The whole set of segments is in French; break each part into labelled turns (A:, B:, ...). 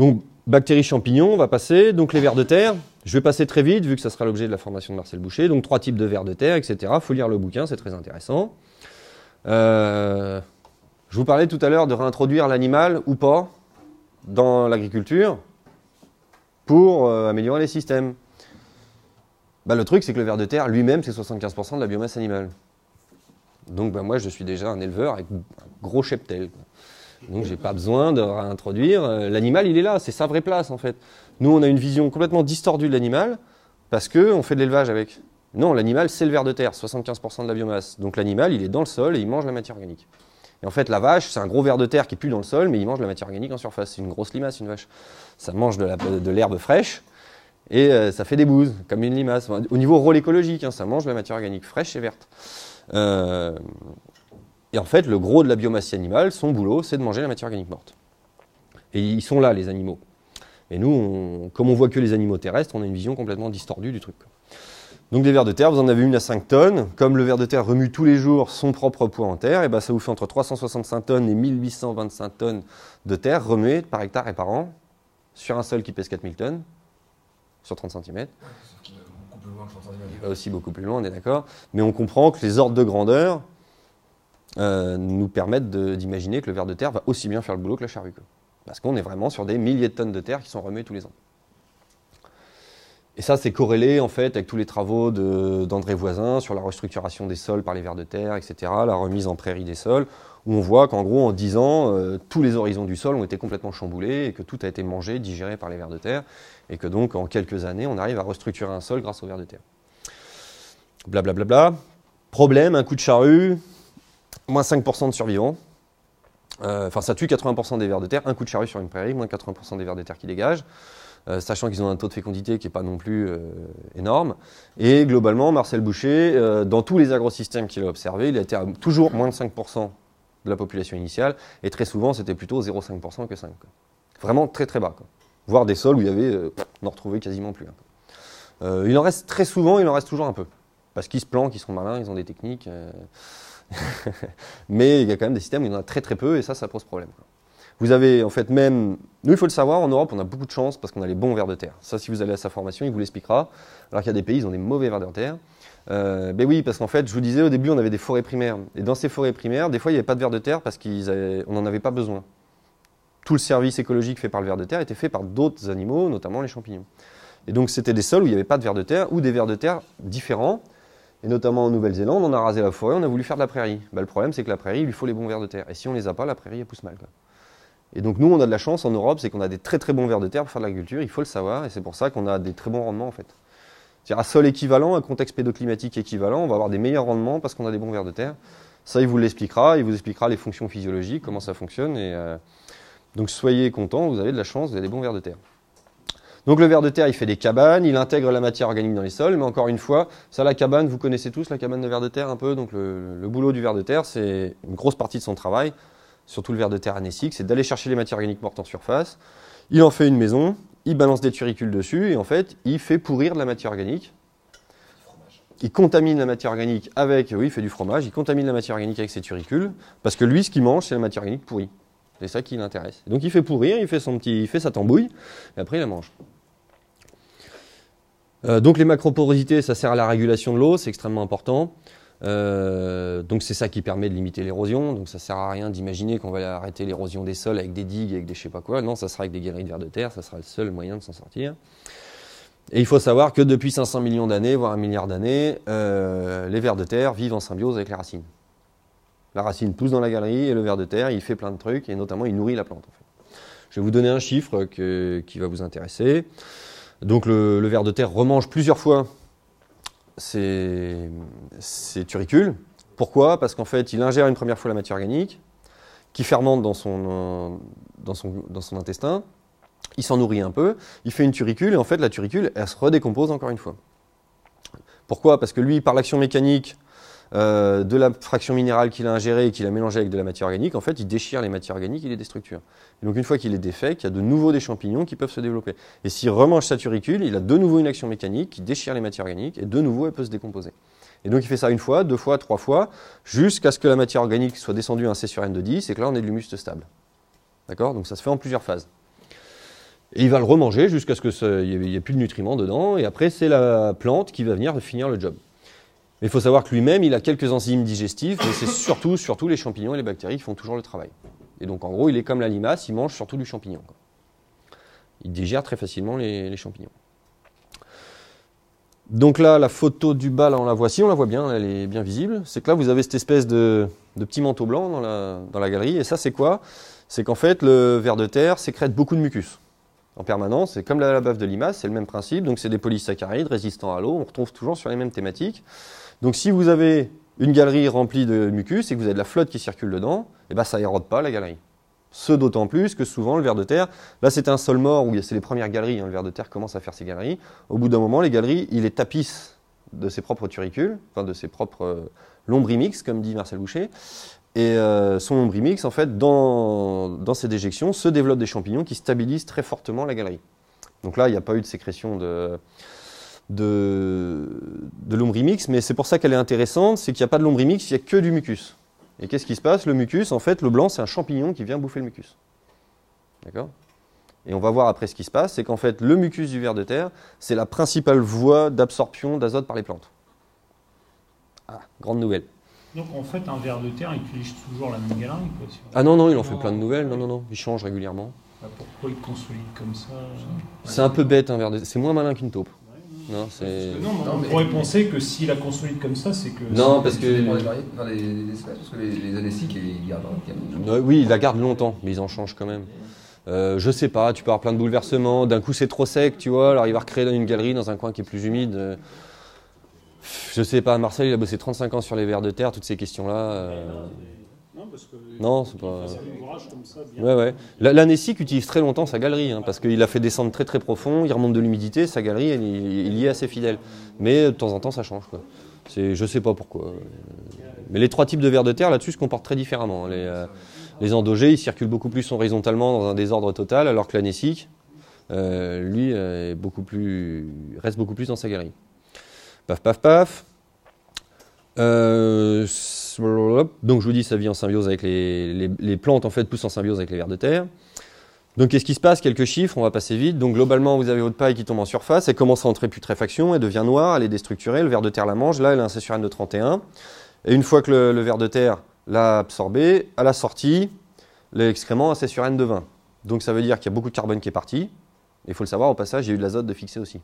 A: Donc, bactéries, champignons, on va passer. Donc, les vers de terre. Je vais passer très vite, vu que ça sera l'objet de la formation de Marcel Boucher. Donc, trois types de vers de terre, etc. Il faut lire le bouquin, c'est très intéressant. Euh, je vous parlais tout à l'heure de réintroduire l'animal ou pas dans l'agriculture pour euh, améliorer les systèmes. Bah, le truc, c'est que le ver de terre lui-même, c'est 75% de la biomasse animale. Donc bah, moi, je suis déjà un éleveur avec gros cheptel. Donc j'ai pas besoin de réintroduire. Euh, l'animal, il est là, c'est sa vraie place en fait. Nous, on a une vision complètement distordue de l'animal parce qu'on fait de l'élevage avec. Non, l'animal, c'est le ver de terre, 75% de la biomasse. Donc l'animal, il est dans le sol et il mange la matière organique. Et en fait, la vache, c'est un gros ver de terre qui pue dans le sol, mais il mange la matière organique en surface. C'est une grosse limace, une vache. Ça mange de l'herbe fraîche et euh, ça fait des bouses, comme une limace. Au niveau rôle écologique, hein, ça mange la matière organique fraîche et verte. Euh, et en fait, le gros de la biomasse animale, son boulot, c'est de manger la matière organique morte. Et ils sont là, les animaux. Et nous, comme on voit que les animaux terrestres, on a une vision complètement distordue du truc. Donc des vers de terre, vous en avez une à 5 tonnes. Comme le ver de terre remue tous les jours son propre poids en terre, et ben ça vous fait entre 365 tonnes et 1825 tonnes de terre remuées par hectare et par an sur un sol qui pèse 4000 tonnes, sur 30 cm. Aussi beaucoup plus loin, on est d'accord. Mais on comprend que les ordres de grandeur euh, nous permettent d'imaginer que le ver de terre va aussi bien faire le boulot que la charrue. Parce qu'on est vraiment sur des milliers de tonnes de terre qui sont remuées tous les ans. Et ça, c'est corrélé en fait avec tous les travaux d'André Voisin sur la restructuration des sols par les vers de terre, etc., la remise en prairie des sols, où on voit qu'en gros, en 10 ans, euh, tous les horizons du sol ont été complètement chamboulés et que tout a été mangé, digéré par les vers de terre, et que donc en quelques années, on arrive à restructurer un sol grâce aux vers de terre. Blablabla. Bla, bla, bla. Problème, un coup de charrue, moins 5% de survivants. Euh, enfin, ça tue 80% des vers de terre. Un coup de charrue sur une prairie, moins 80% des vers de terre qui dégagent. Euh, sachant qu'ils ont un taux de fécondité qui n'est pas non plus euh, énorme. Et globalement, Marcel Boucher, dans tous les agrosystèmes qu'il a observés, il a été à toujours moins de 5% de la population initiale. Et très souvent, c'était plutôt 0,5% que 5%. Vraiment très très bas. Voire des sols où il y avait, n'en retrouvait quasiment plus. il en reste très souvent, il en reste toujours un peu. Parce qu'ils se planquent, ils sont malins, ils ont des techniques. Mais il y a quand même des systèmes où il y en a très très peu et ça, ça pose problème. Vous avez en fait même, nous il faut le savoir, en Europe on a beaucoup de chance parce qu'on a les bons vers de terre. Ça si vous allez à sa formation, il vous l'expliquera. Alors qu'il y a des pays, ils ont des mauvais vers de terre. Euh, ben oui, parce qu'en fait, je vous disais au début, on avait des forêts primaires. Et dans ces forêts primaires, des fois, il n'y avait pas de vers de terre parce qu'on n'en avait pas besoin. Tout le service écologique fait par le ver de terre était fait par d'autres animaux, notamment les champignons. Et donc, c'était des sols où il n'y avait pas de vers de terre ou des vers de terre différents et notamment en Nouvelle-Zélande, on a rasé la forêt, on a voulu faire de la prairie. Bah, le problème, c'est que la prairie, il lui faut les bons vers de terre. Et si on les a pas, la prairie, elle pousse mal. Et donc nous, on a de la chance en Europe, c'est qu'on a des très très bons vers de terre pour faire de l'agriculture, il faut le savoir, et c'est pour ça qu'on a des très bons rendements en fait. C'est-à-dire à sol équivalent, à contexte pédoclimatique équivalent, on va avoir des meilleurs rendements parce qu'on a des bons vers de terre. Ça, il vous l'expliquera, il vous expliquera les fonctions physiologiques, comment ça fonctionne. Et, euh, donc soyez contents, vous avez de la chance, vous avez des bons vers de terre. Donc le ver de terre, il fait des cabanes, il intègre la matière organique dans les sols, mais encore une fois, ça la cabane, vous connaissez tous la cabane de ver de terre un peu, donc le, boulot du ver de terre, c'est une grosse partie de son travail, surtout le ver de terre anésique, c'est d'aller chercher les matières organiques mortes en surface. Il en fait une maison, il balance des turicules dessus, et en fait, il fait pourrir de la matière organique. Il contamine la matière organique avec, oui, il fait du fromage, il contamine la matière organique avec ses turicules, parce que lui, ce qu'il mange, c'est la matière organique pourrie. C'est ça qui l'intéresse. Donc il fait pourrir, il fait, son petit, il fait sa tambouille, et après il la mange. Euh, donc les macroporosités, ça sert à la régulation de l'eau, c'est extrêmement important. Euh, donc c'est ça qui permet de limiter l'érosion. Donc ça sert à rien d'imaginer qu'on va arrêter l'érosion des sols avec des digues, avec des je sais pas quoi. Non, ça sera avec des galeries de verre de terre, ça sera le seul moyen de s'en sortir. Et il faut savoir que depuis 500 millions d'années, voire un milliard d'années, euh, les vers de terre vivent en symbiose avec les racines. La racine pousse dans la galerie et le ver de terre, il fait plein de trucs et notamment il nourrit la plante. Je vais vous donner un chiffre qui va vous intéresser. Donc le, ver de terre remange plusieurs fois ses, turicules. Pourquoi? Parce qu'en fait, il ingère une première fois la matière organique qui fermente dans son, dans son, dans son intestin. Il s'en nourrit un peu, il fait une turicule et en fait la turicule, elle se redécompose encore une fois. Pourquoi? Parce que lui, par l'action mécanique euh, de la fraction minérale qu'il a ingérée et qu'il a mélangée avec de la matière organique, en fait, il déchire les matières organiques, il les déstructure. Et donc, une fois qu'il est défait, il y a de nouveau des champignons qui peuvent se développer. Et s'il remange sa turicule, il a de nouveau une action mécanique qui déchire les matières organiques et de nouveau, elle peut se décomposer. Et donc, il fait ça une fois, deux fois, trois fois, jusqu'à ce que la matière organique soit descendue à un C sur N de 10 et que là, on ait de l'humus stable. D'accord? Donc, ça se fait en plusieurs phases. Et il va le remanger jusqu'à ce qu'il n'y ait plus de nutriments dedans. Et après, c'est la plante qui va venir finir le job. Mais il faut savoir que lui-même, il a quelques enzymes digestives, mais c'est surtout, surtout les champignons et les bactéries qui font toujours le travail. Et donc, en gros, il est comme la limace, il mange surtout du champignon. Il digère très facilement les, champignons. Donc là, la photo du bas, là, on la voit. Si on la voit bien, elle est bien visible. C'est que là, vous avez cette espèce de, petit manteau blanc dans la, galerie. Et ça, c'est quoi? C'est qu'en fait, le ver de terre sécrète beaucoup de mucus en permanence. C'est comme la, la bave de limace, c'est le même principe. Donc, c'est des polysaccharides résistants à l'eau. On retrouve toujours sur les mêmes thématiques. Donc si vous avez une galerie remplie de mucus et que vous avez de la flotte qui circule dedans, eh ben, ça n'érode pas la galerie. Ce d'autant plus que souvent le ver de terre, là c'est un sol mort où c'est les premières galeries, hein, le ver de terre commence à faire ses galeries. Au bout d'un moment, les galeries, il les tapisse de ses propres turicules, enfin de ses propres euh, lombrimix, comme dit Marcel Boucher. Et euh, son lombrimix, en fait, dans, dans ces déjections, se développent des champignons qui stabilisent très fortement la galerie. Donc là, il n'y a pas eu de sécrétion de, de, de lombrimix, mais c'est pour ça qu'elle est intéressante, c'est qu'il n'y a pas de lombrimix, il n'y a que du mucus. Et qu'est-ce qui se passe? Le mucus, en fait, le blanc, c'est un champignon qui vient bouffer le mucus. D'accord? Et on va voir après ce qui se passe, c'est qu'en fait, le mucus du ver de terre, c'est la principale voie d'absorption d'azote par les plantes. Ah, grande nouvelle.
B: Donc en fait, un ver de terre utilise toujours la même galerie
A: Ah non, non, il en fait plein de nouvelles, non, non, non, il change régulièrement.
B: Bah, pourquoi il consolide comme ça?
A: C'est un peu bête, un ver de terre. C'est moins malin qu'une taupe. Non,
B: c'est. on pourrait penser que s'il la consolide comme ça, c'est que.
A: Non, parce que.
C: les, espèces, parce que les, les ils gardent.
A: oui, ils la gardent longtemps, mais ils en changent quand même. Euh, je sais pas, tu peux avoir plein de bouleversements. D'un coup, c'est trop sec, tu vois. Alors, il va recréer une galerie dans un coin qui est plus humide. Je sais pas, Marcel, il a bossé 35 ans sur les vers de terre, toutes ces questions-là. Euh, non, c'est pas. Ouais, ouais. L'anessic utilise très longtemps sa galerie, hein, parce qu'il a fait descendre très très profond, il remonte de l'humidité, sa galerie, il, y est assez fidèle. Mais de temps en temps, ça change. Quoi. Je sais pas pourquoi. Mais les trois types de vers de terre là-dessus se comportent très différemment. Les, euh, les endogés, ils circulent beaucoup plus horizontalement dans un désordre total, alors que l'anessic, euh, lui, euh, est beaucoup plus, reste beaucoup plus dans sa galerie. Paf, paf, paf. Euh, donc je vous dis, ça vit en symbiose avec les, les, plantes, en fait, poussent en symbiose avec les vers de terre. Donc qu'est-ce qui se passe? Quelques chiffres, on va passer vite. Donc globalement, vous avez votre paille qui tombe en surface, elle commence à entrer putréfaction, elle devient noire, elle est déstructurée, le ver de terre la mange, là elle a un C de 31. Et une fois que le, ver de terre l'a absorbé, à la sortie, l'excrément a C de 20. Donc ça veut dire qu'il y a beaucoup de carbone qui est parti. Il faut le savoir, au passage, il y a eu de l'azote de fixé aussi.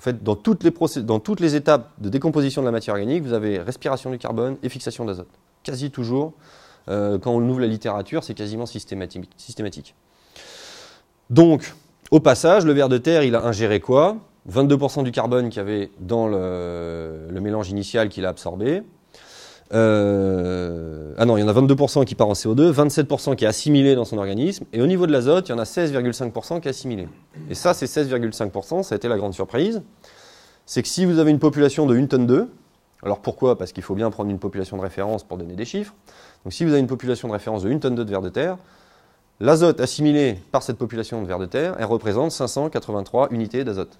A: En fait, dans toutes, les étapes de décomposition de la matière organique, vous avez respiration du carbone et fixation d'azote. Quasi toujours. Euh, quand on ouvre la littérature, c'est quasiment systématique. Donc, au passage, le ver de terre, il a ingéré quoi? 22% du carbone qu'il y avait dans le mélange initial qu'il a absorbé. Euh, ah non, il y en a 22% qui part en CO2, 27% qui est assimilé dans son organisme, et au niveau de l'azote, il y en a 16,5% qui est assimilé. Et ça, ces 16,5%, ça a été la grande surprise. C'est que si vous avez une population de 1 tonne 2, alors pourquoi? Parce qu'il faut bien prendre une population de référence pour donner des chiffres. Donc si vous avez une population de référence de 1 tonne 2 de vers de terre, l'azote assimilé par cette population de vers de terre, elle représente 583 unités d'azote.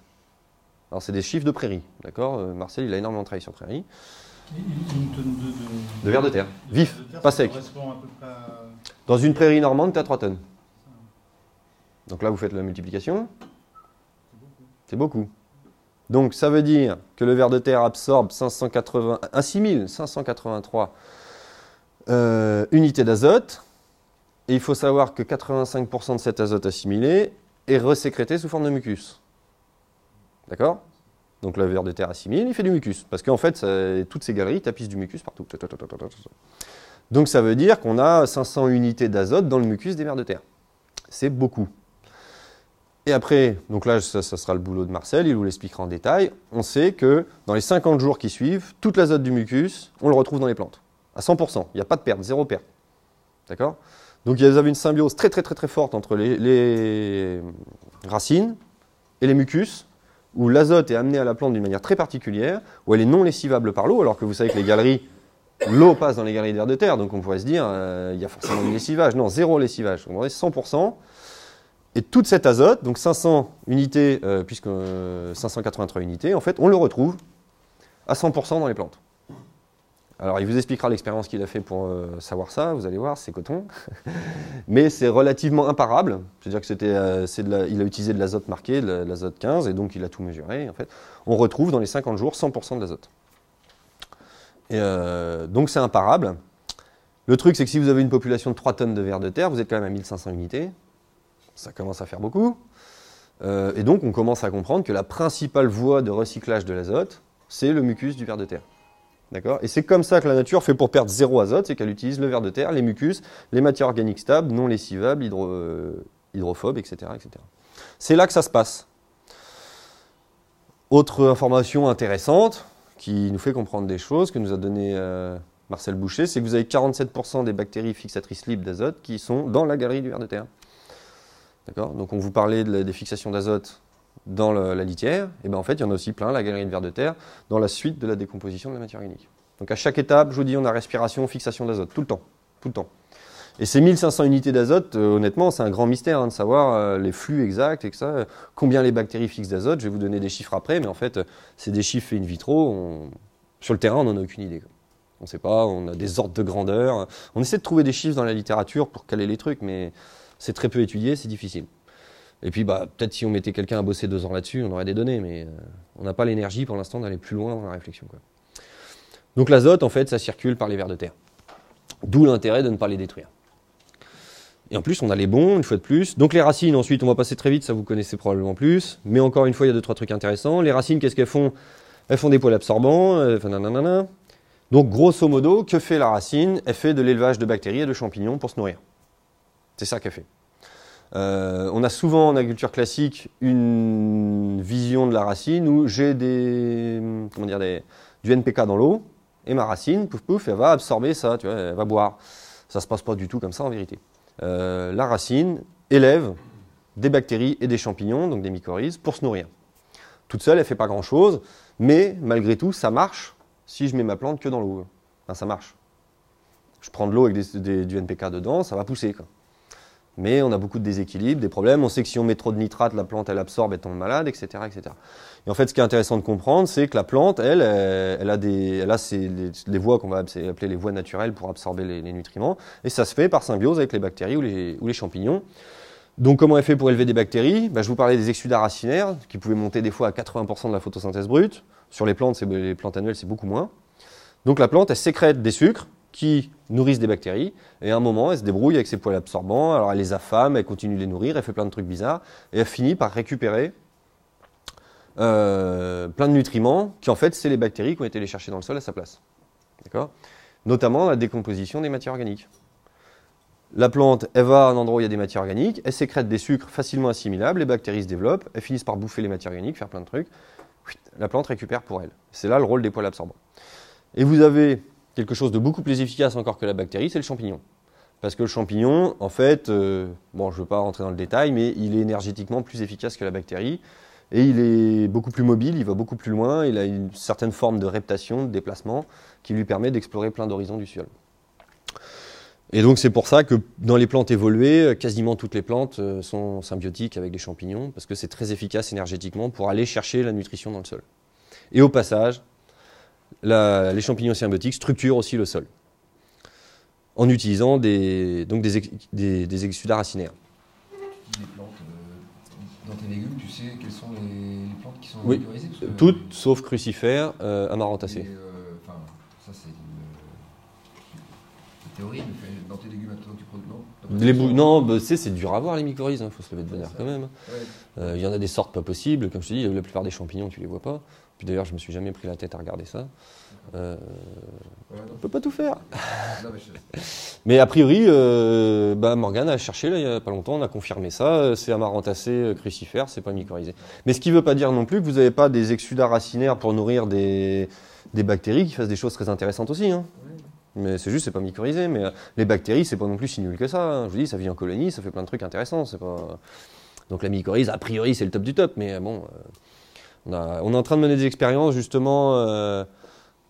A: Alors c'est des chiffres de prairie, d'accord? Euh, Marcel, il a énormément travaillé sur prairie.
B: Une tonne
A: de, de... verre de terre, vif, pas sec. Dans une prairie normande, tu as 3 tonnes. Donc là, vous faites la multiplication. C'est beaucoup. Donc ça veut dire que le ver de terre absorbe 580, 6583 euh, unités d'azote. Et il faut savoir que 85% de cet azote assimilé est resécrété sous forme de mucus. D'accord? Donc le ver de terre assimile, il fait du mucus. Parce qu'en fait, toutes ces galeries tapissent du mucus partout. Donc ça veut dire qu'on a 500 unités d'azote dans le mucus des vers de terre. C'est beaucoup. Et après, donc là, ça, sera le boulot de Marcel, il vous l'expliquera en détail. On sait que dans les 50 jours qui suivent, toute l'azote du mucus, on le retrouve dans les plantes. À 100%. Il n'y a pas de perte, zéro perte. D'accord? Donc vous avez une symbiose très très très très forte entre les racines et les mucus où l'azote est amené à la plante d'une manière très particulière, où elle est non lessivable par l'eau, alors que vous savez que les galeries, l'eau passe dans les galeries d'air de terre, donc on pourrait se dire, euh, il y a forcément du lessivage. Non, zéro lessivage. On 100%. Et toute cette azote, donc 500 unités, euh, puisque 583 euh, unités, en fait, on le retrouve à 100% dans les plantes. Alors, il vous expliquera l'expérience qu'il a fait pour euh, savoir ça, vous allez voir, c'est coton. Mais c'est relativement imparable. C'est-à-dire que euh, a utilisé de l'azote marqué, de la- de l'azote 15, et donc il a tout mesuré. En fait, on retrouve dans les 50 jours 100% de l'azote. Euh, donc c'est imparable. Le truc, c'est que si vous avez une population de 3 tonnes de vers de terre, vous êtes quand même à 1500 unités. Ça commence à faire beaucoup. Et donc, on commence à comprendre que la principale voie de recyclage de l'azote, c'est le mucus du ver de terre. D'accord Et c'est comme ça que la nature fait pour perdre zéro azote, c'est qu'elle utilise le ver de terre, les mucus, les matières organiques stables, non lessivables, euh, hydrophobes, etc., etc. C'est là que ça se passe. Autre information intéressante qui nous fait comprendre des choses que nous a donné euh, Marcel Boucher, c'est que vous avez 47% des bactéries fixatrices libres d'azote qui sont dans la galerie du ver de terre. D'accord Donc on vous parlait de la- des fixations d'azote dans la litière, et ben en fait il y en a aussi plein, la galerie de ver de terre, dans la suite de la décomposition de la matière organique. Donc à chaque étape, je vous dis, on a respiration, fixation d'azote, tout le temps, tout le temps. Et ces 1500 unités d'azote, euh, honnêtement, c'est un grand mystère hein, de savoir euh, les flux exacts et que ça, euh, combien les bactéries fixent d'azote. Je vais vous donner des chiffres après, mais en fait, c'est des chiffres in vitro. on- Sur le terrain, on n'en a aucune idée. On ne sait pas, on a des ordres de grandeur. On essaie de trouver des chiffres dans la littérature pour caler les trucs, mais c'est très peu étudié, c'est difficile. Et puis, bah, peut-être si on mettait quelqu'un à bosser deux ans là-dessus, on aurait des données, mais euh, on n'a pas l'énergie pour l'instant d'aller plus loin dans la réflexion. Donc l'azote, en fait, ça circule par les vers de terre. D'où l'intérêt de ne pas les détruire. Et en plus, on a les bons, une fois de plus. Donc les racines, ensuite, on va passer très vite, ça vous connaissez probablement plus. Mais encore une fois, il y a deux, trois trucs intéressants. Les racines, qu'est-ce qu'elles font? Elles font des poils absorbants. euh. Donc grosso modo, que fait la racine? Elle fait de l'élevage de bactéries et de champignons pour se nourrir. C'est ça qu'elle fait. Euh, on a souvent en agriculture classique une vision de la racine où j'ai des, comment dire, des, du NPK dans l'eau et ma racine, pouf pouf, elle va absorber ça, tu vois, elle va boire. Ça se passe pas du tout comme ça en vérité. Euh, la racine élève des bactéries et des champignons, donc des mycorhizes, pour se nourrir. Toute seule, elle fait pas grand chose, mais malgré tout, ça marche si je mets ma plante que dans l'eau. Enfin, ça marche. Je prends de l'eau avec des- des- du NPK dedans, ça va pousser. quoi. Mais on a beaucoup de déséquilibres, des problèmes. On sait que si on met trop de nitrate, la plante elle absorbe, elle tombe malade, etc., etc. Et en fait, ce qui est intéressant de comprendre, c'est que la plante, elle, elle, elle a des, elle a les, voies qu'on va appeler les voies naturelles pour absorber les, nutriments, et ça se fait par symbiose avec les bactéries ou les, ou les champignons. Donc, comment elle fait pour élever des bactéries? Ben, Je vous parlais des exsudats racinaires, qui pouvaient monter des fois à 80% de la photosynthèse brute. Sur les plantes, les plantes annuelles, c'est beaucoup moins. Donc, la plante, elle sécrète des sucres qui nourrissent des bactéries, et à un moment, elle se débrouille avec ses poils absorbants, alors elle les affame, elle continue de les nourrir, elle fait plein de trucs bizarres, et elle finit par récupérer euh, plein de nutriments qui, en fait, c'est les bactéries qui ont été les chercher dans le sol à sa place. D'accord? Notamment la décomposition des matières organiques. La plante, elle va à un endroit où il y a des matières organiques, elle sécrète des sucres facilement assimilables, les bactéries se développent, elles finissent par bouffer les matières organiques, faire plein de trucs. La plante récupère pour elle. C'est là le rôle des poils absorbants. Et vous avez quelque chose de beaucoup plus efficace encore que la bactérie, c'est le champignon. Parce que le champignon, en fait, euh, bon, je ne veux pas rentrer dans le détail, mais il est énergétiquement plus efficace que la bactérie. Et il est beaucoup plus mobile, il va beaucoup plus loin, il a une certaine forme de reptation, de déplacement, qui lui permet d'explorer plein d'horizons du sol. Et donc c'est pour ça que dans les plantes évoluées, quasiment toutes les plantes euh, sont symbiotiques avec des champignons, parce que c'est très efficace énergétiquement pour aller chercher la nutrition dans le sol. Et au passage, la- les champignons symbiotiques structurent aussi le sol, en utilisant des, donc des, des, des exsudats racinaires.
C: Des plantes, euh, dans tes légumes, tu sais quelles sont les, les plantes qui sont
A: Oui.
C: parce que-
A: Toutes sauf crucifères, euh, amarantacées.
C: Euh, Enfin, ça c'est une, une théorie, mais dans tes légumes, attends, tu produis non?
A: Les bou- non, bah, c'est dur à voir les mycorhizes, il faut se lever de bonne heure quand même.
C: Ouais.
A: Euh, Il y en a des sortes pas possibles, comme je te dis, la plupart des champignons, tu les vois pas. Puis d'ailleurs, je me suis jamais pris la tête à regarder ça. Euh,
C: Ouais,
A: on peut pas tout faire.
C: Non, mais je-
A: Mais a priori, euh, bah, Morgane a cherché là, il y a pas longtemps, on a confirmé ça. euh, C'est amarantacé euh, crucifère, c'est pas mycorhizé. Mais ce qui veut pas dire non plus que vous n'avez pas des exsudats racinaires pour nourrir des, des bactéries qui fassent des choses très intéressantes aussi. hein. Mais c'est juste, c'est pas mycorhizé. Mais euh, les bactéries, c'est pas non plus si nul que ça. hein. Je vous dis, ça vit en colonie, ça fait plein de trucs intéressants. Pas... Donc la mycorhize, a priori, c'est le top du top. Mais bon, euh, on, est en train de mener des expériences justement. euh,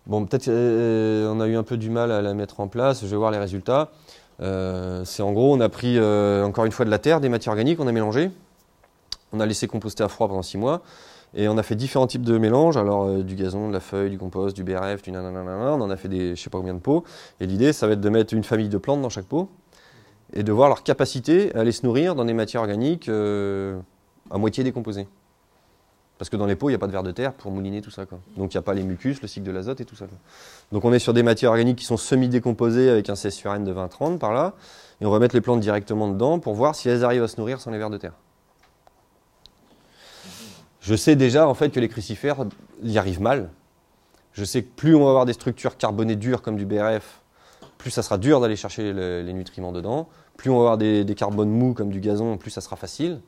A: bon, peut-être euh, on a eu un peu du mal à la mettre en place. Je vais voir les résultats. Euh, c'est en gros, on a pris encore une fois de la terre, des matières organiques, on a mélangé. On a laissé composter à froid pendant six mois. Et on a fait différents types de mélanges, alors du gazon, de la feuille, du compost, du BRF, du nanana, on en a fait des je sais pas combien de pots. Et l'idée, ça va être de mettre une famille de plantes dans chaque pot et de voir leur capacité à aller se nourrir dans des matières organiques à moitié décomposées. Parce que dans les pots, il n'y a pas de verre de terre pour mouliner tout ça. Donc il n'y a pas les mucus, le cycle de l'azote et tout ça. Donc on est sur des matières organiques qui sont semi-décomposées avec un C sur N de 20-30 par là. Et on va mettre les plantes directement dedans pour voir si elles arrivent à se nourrir sans les vers de terre. Je sais déjà en fait que les crucifères y arrivent mal. Je sais que plus on va avoir des structures carbonées dures comme du BRF, plus ça sera dur d'aller chercher le- les nutriments dedans. Plus on va avoir des carbones mous comme du gazon, plus ça sera facile.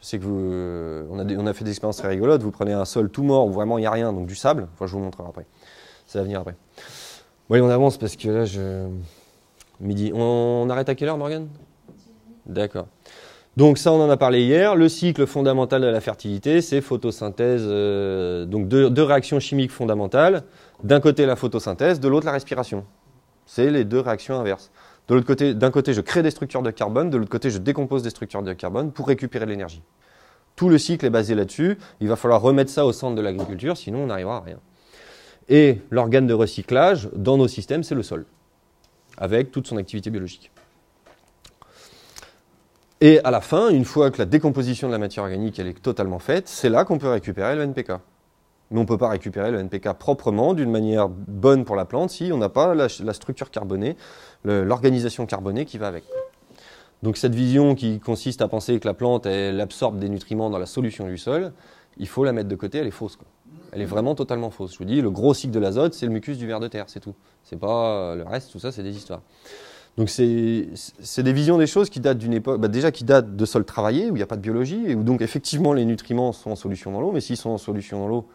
A: Sais que vous, euh, on, a fait des expériences très rigolotes. Vous prenez un sol tout mort où vraiment il n'y a rien, donc du sable. Enfin, je vous montrerai après. Ça va venir après. Allez, on avance parce que là, je. Midi. On, on arrête à quelle heure, Morgane? D'accord. Donc, ça, on en a parlé hier. Le cycle fondamental de la fertilité, c'est photosynthèse. euh, donc, deux réactions chimiques fondamentales. D'un côté, la photosynthèse, de l'autre, la respiration. C'est les deux réactions inverses. D'un côté, je crée des structures de carbone, de l'autre côté, je décompose des structures de carbone pour récupérer l'énergie. Tout le cycle est basé là-dessus. Il va falloir remettre ça au centre de l'agriculture, sinon on n'arrivera à rien. Et l'organe de recyclage dans nos systèmes, c'est le sol, avec toute son activité biologique. Et à la fin, une fois que la décomposition de la matière organique est totalement faite, c'est là qu'on peut récupérer le NPK. Mais on ne peut pas récupérer le NPK proprement d'une manière bonne pour la plante si on n'a pas la, structure carbonée, l'organisation carbonée qui va avec. Donc cette vision qui consiste à penser que la plante elle absorbe des nutriments dans la solution du sol, il faut la mettre de côté, elle est fausse. Elle est vraiment totalement fausse. Je vous dis, le gros cycle de l'azote, c'est le mucus du ver de terre, c'est tout. C'est pas le reste, tout ça, c'est des histoires. Donc c'est des visions des choses qui datent d'une époque, bah, déjà qui datent de sols travaillés où il n'y a pas de biologie et où donc effectivement les nutriments sont en solution dans l'eau, mais s'ils sont en solution dans l'eau,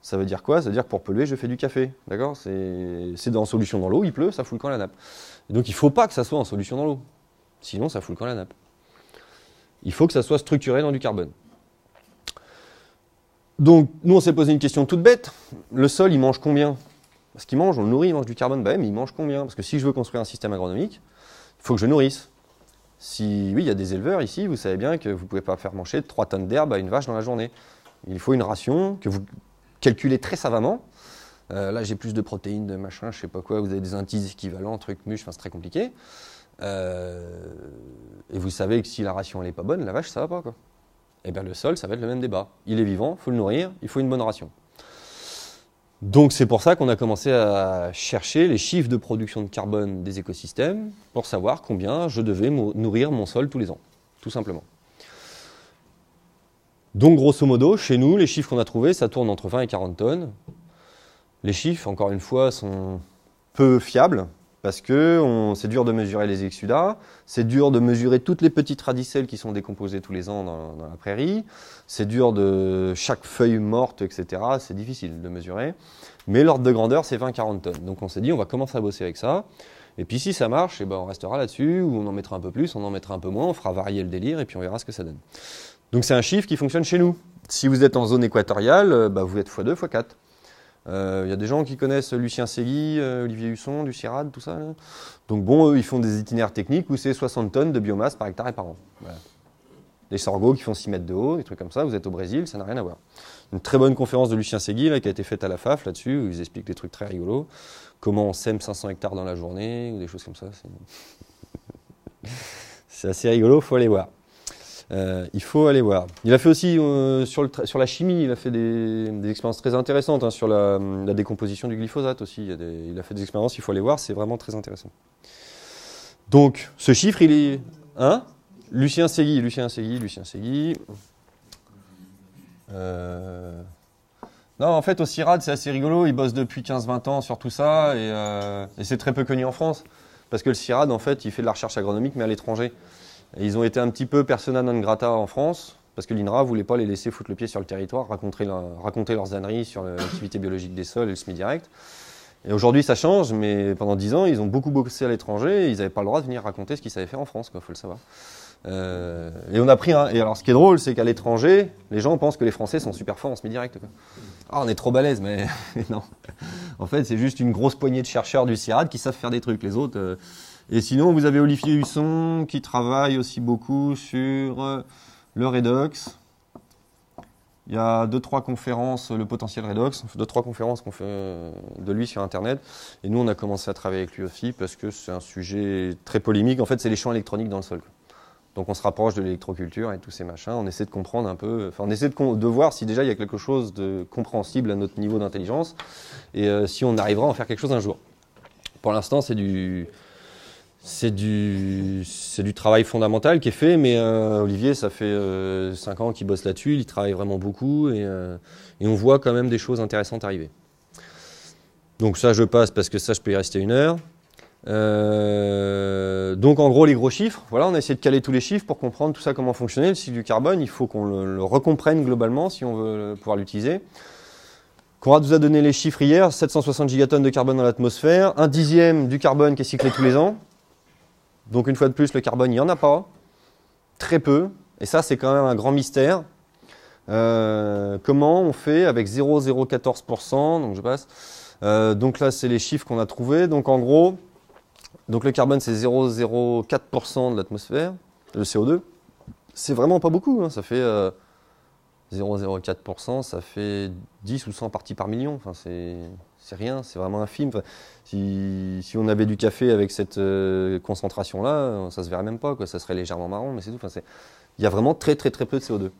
A: ça veut dire quoi? Ça veut dire que pour polluer, je fais du café, d'accord? C'est en solution dans l'eau, il pleut, ça fout le camp à la nappe. Et donc il ne faut pas que ça soit en solution dans l'eau, sinon ça fout le camp à la nappe. Il faut que ça soit structuré dans du carbone. Donc nous on s'est posé une question toute bête. Le sol, il mange combien? Parce qu'il mange, on le nourrit, il mange du carbone, bah mais il mange combien? Parce que si je veux construire un système agronomique, il faut que je nourrisse. Si oui, il y a des éleveurs ici, vous savez bien que vous ne pouvez pas faire manger 3 tonnes d'herbe à une vache dans la journée. Il faut une ration que vous calculez très savamment. Euh, là, j'ai plus de protéines, de machin, je sais pas quoi, vous avez des indices équivalents, trucs, muches, enfin, c'est très compliqué. Euh, et vous savez que si la ration n'est pas bonne, la vache, ça va pas. Quoi. Et bien le sol, ça va être le même débat. Il est vivant, il faut le nourrir, il faut une bonne ration. Donc c'est pour ça qu'on a commencé à chercher les chiffres de production de carbone des écosystèmes pour savoir combien je devais nourrir mon sol tous les ans, tout simplement. Donc grosso modo, chez nous, les chiffres qu'on a trouvés, ça tourne entre 20 et 40 tonnes. Les chiffres, encore une fois, sont peu fiables parce que c'est dur de mesurer les exsudats, c'est dur de mesurer toutes les petites radicelles qui sont décomposées tous les ans dans, dans la prairie, c'est dur de chaque feuille morte, etc. C'est difficile de mesurer, mais l'ordre de grandeur c'est 20-40 tonnes. Donc on s'est dit on va commencer à bosser avec ça. Et puis si ça marche, eh ben, on restera là-dessus, ou on en mettra un peu plus, on en mettra un peu moins, on fera varier le délire et puis on verra ce que ça donne. Donc c'est un chiffre qui fonctionne chez nous. Si vous êtes en zone équatoriale, euh, bah, vous êtes x2, x4. Euh, Il y a des gens qui connaissent Lucien Segui, euh, Olivier Husson, du CIRAD, tout ça. Donc bon, ils font des itinéraires techniques où c'est 60 tonnes de biomasse par hectare et par an. Des sorgho qui font 6 mètres de haut, des trucs comme ça. Vous êtes au Brésil, ça n'a rien à voir. Une très bonne conférence de Lucien Segui qui a été faite à la FAF là-dessus, où ils expliquent des trucs très rigolos. Comment on sème 500 hectares dans la journée, ou des choses comme ça. C'est- C'est assez rigolo, faut aller voir. Euh, il faut aller voir. Il a fait aussi euh, sur, la chimie, il a fait des, expériences très intéressantes hein, sur la, décomposition du glyphosate aussi. Il, a fait des expériences, il faut aller voir, c'est vraiment très intéressant. Donc, ce chiffre, il est. Hein? Lucien Segui, Lucien Segui, Lucien Segui. Euh, Non, en fait, au CIRAD, c'est assez rigolo. Il bosse depuis 15-20 ans sur tout ça et, et c'est très peu connu en France. Parce que le CIRAD, en fait, il fait de la recherche agronomique, mais à l'étranger. Ils ont été un petit peu persona non grata en France, parce que l'INRA voulait pas les laisser foutre le pied sur le territoire, raconter, leur- raconter leurs âneries sur l'activité biologique des sols et le SMI direct. Et aujourd'hui, ça change, mais pendant 10 ans, ils ont beaucoup bossé à l'étranger ils n'avaient pas le droit de venir raconter ce qu'ils savaient faire en France, il faut le savoir. Euh, et on a pris un. Et alors, ce qui est drôle, c'est qu'à l'étranger, les gens pensent que les Français sont super forts en SMI direct. quoi. Ah, on est trop balèze, mais non. En fait, c'est juste une grosse poignée de chercheurs du CIRAD qui savent faire des trucs. Les autres. euh, Et sinon, vous avez Olivier Husson qui travaille aussi beaucoup sur euh, le redox. Il y a deux, trois conférences, le potentiel redox, deux, trois conférences qu'on fait euh, de lui sur Internet. Et nous, on a commencé à travailler avec lui aussi parce que c'est un sujet très polémique. En fait, c'est les champs électroniques dans le sol. Donc on se rapproche de l'électroculture et tous ces machins. On essaie de comprendre un peu, enfin on essaie de voir si déjà il y a quelque chose de compréhensible à notre niveau d'intelligence et euh, si on arrivera à en faire quelque chose un jour. Pour l'instant, c'est du, c'est du, travail fondamental qui est fait, mais euh, Olivier, ça fait 5 ans qu'il bosse là-dessus, il travaille vraiment beaucoup et, euh, et on voit quand même des choses intéressantes arriver. Donc ça, je passe parce que ça, je peux y rester une heure. Euh, donc en gros les gros chiffres, voilà, on a essayé de caler tous les chiffres pour comprendre tout ça comment fonctionnait. Le cycle du carbone, il faut qu'on le, le recomprenne globalement si on veut pouvoir l'utiliser. Conrad vous a donné les chiffres hier, 760 gigatonnes de carbone dans l'atmosphère, un dixième du carbone qui est cyclé tous les ans. Donc une fois de plus, le carbone, il n'y en a pas, très peu, et ça c'est quand même un grand mystère. Euh, comment on fait avec 0,014%, donc je passe. Euh, donc là c'est les chiffres qu'on a trouvés. Donc en gros, donc le carbone, c'est 0,04% de l'atmosphère, le CO2. C'est vraiment pas beaucoup, hein, ça fait euh, 0,04%, ça fait 10 ou 100 parties par million. Enfin, c'est c'est rien, c'est vraiment infime. Enfin, si, on avait du café avec cette euh, concentration-là, ça se verrait même pas, quoi. ça serait légèrement marron, mais c'est tout. Enfin, il y a vraiment très très très peu de CO2.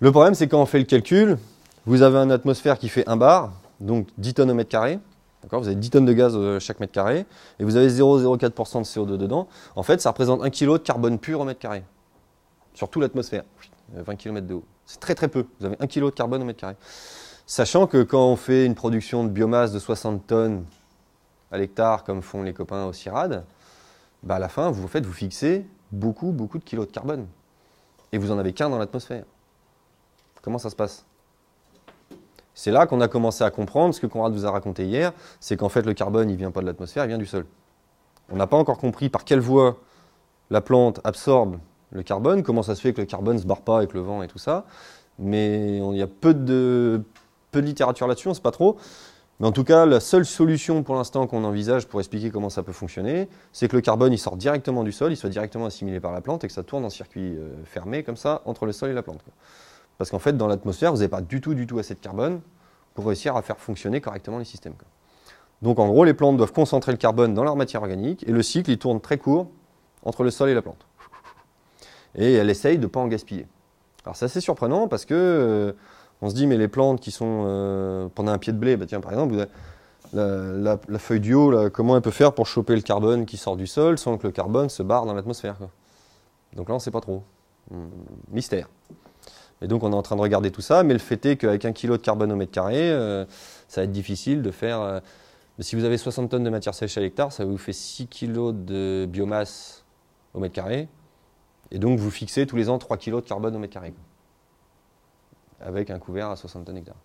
A: Le problème, c'est quand on fait le calcul, vous avez une atmosphère qui fait 1 bar, donc 10 tonnes au mètre carré. Vous avez 10 tonnes de gaz euh, chaque mètre carré et vous avez 0,04% de CO2 dedans. En fait, ça représente 1 kg de carbone pur au mètre carré. Sur toute l'atmosphère. Euh, 20 km de haut. C'est très très peu. Vous avez 1 kg de carbone au mètre carré. Sachant que quand on fait une production de biomasse de 60 tonnes à l'hectare, comme font les copains au CIRAD, bah à la fin, vous, en fait, vous fixez beaucoup, beaucoup de kilos de carbone. Et vous en avez qu'un dans l'atmosphère. Comment ça se passe? C'est là qu'on a commencé à comprendre ce que Conrad vous a raconté hier, c'est qu'en fait le carbone il vient pas de l'atmosphère, il vient du sol. On n'a pas encore compris par quelle voie la plante absorbe le carbone, comment ça se fait que le carbone se barre pas avec le vent et tout ça, mais il y a peu de, peu de littérature là-dessus, on ne sait pas trop. Mais en tout cas, la seule solution pour l'instant qu'on envisage pour expliquer comment ça peut fonctionner, c'est que le carbone il sort directement du sol, il soit directement assimilé par la plante et que ça tourne en circuit euh, fermé comme ça entre le sol et la plante. Parce qu'en fait, dans l'atmosphère, vous n'avez pas du tout, du tout assez de carbone pour réussir à faire fonctionner correctement les systèmes. Donc en gros, les plantes doivent concentrer le carbone dans leur matière organique et le cycle, il tourne très court entre le sol et la plante. Et elle essaye de ne pas en gaspiller. Alors c'est assez surprenant parce que euh, on se dit, mais les plantes qui sont euh, pendant un pied de blé, bah, tiens, par exemple, la, feuille du haut, comment elle peut faire pour choper le carbone qui sort du sol sans que le carbone se barre dans l'atmosphère. Donc là, on ne sait pas trop. Hum, mystère. Et donc on est en train de regarder tout ça, mais le fait est qu'avec un kilo de carbone au mètre carré, euh, ça va être difficile de faire. euh, si vous avez 60 tonnes de matière sèche à l'hectare, ça vous fait 6 kilos de biomasse au mètre carré. Et donc vous fixez tous les ans 3 kilos de carbone au mètre carré. Avec un couvert à 60 tonnes hectare.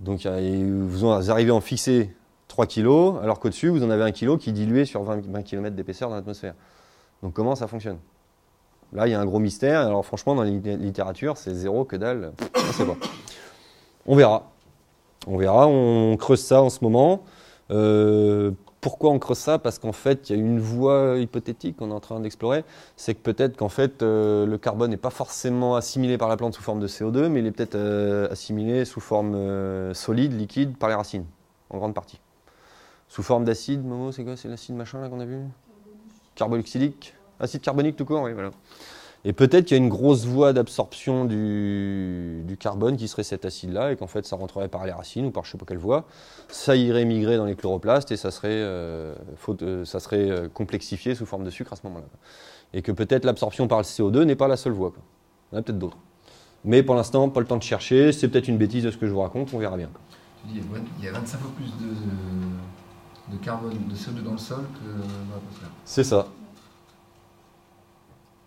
A: Donc vous arrivez à en fixer 3 kilos, alors qu'au-dessus, vous en avez un kilo qui est dilué sur 20, 20 km d'épaisseur dans l'atmosphère. Donc comment ça fonctionne? Là, il y a un gros mystère. Alors franchement, dans la lit- littérature, c'est zéro, que dalle. On. On verra. On verra. On creuse ça en ce moment. Euh, pourquoi on creuse ça? Parce qu'en fait, il y a une voie hypothétique qu'on est en train d'explorer. C'est que peut-être qu'en fait, euh, le carbone n'est pas forcément assimilé par la plante sous forme de CO2, mais il est peut-être euh, assimilé sous forme euh, solide, liquide, par les racines, en grande partie. Sous forme d'acide, Momo, c'est quoi? C'est l'acide machin là qu'on a vu? Carboxylique Acide carbonique tout court, oui, voilà. Et peut-être qu'il y a une grosse voie d'absorption du, du carbone qui serait cet acide-là, et qu'en fait ça rentrerait par les racines ou par je sais pas quelle voie. Ça irait migrer dans les chloroplastes et ça serait, euh, faute- euh, ça serait euh, complexifié sous forme de sucre à ce moment-là. Et que peut-être l'absorption par le CO2 n'est pas la seule voie. quoi. Il y en a peut-être d'autres. Mais pour l'instant, pas le temps de chercher. C'est peut-être une bêtise de ce que je vous raconte, on verra bien.
C: Tu dis, il y a vingt- il y a 25 fois plus de, de carbone, de CO2 dans le sol que dans l'atmosphère.
A: C'est ça.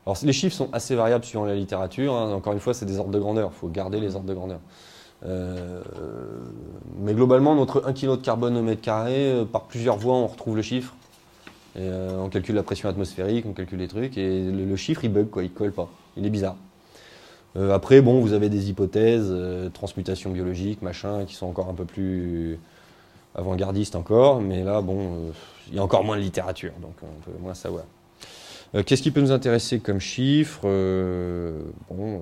A: Alors les chiffres sont assez variables suivant la littérature. hein. Encore une fois, c'est des ordres de grandeur. Il faut garder les ordres de grandeur. Euh, mais globalement, notre 1 kg de carbone au mètre carré, euh, par plusieurs voies, on retrouve le chiffre. Euh, on calcule la pression atmosphérique, on calcule les trucs, et le, chiffre, il bug, quoi, il colle pas. Il est bizarre. Après, bon, vous avez des hypothèses, transmutation biologique, machin, qui sont encore un peu plus avant-gardistes encore, mais là, bon, il y a encore moins de littérature, donc on peut moins savoir. Euh, Qu'est-ce qui peut nous intéresser comme chiffre Euh, Bon, euh,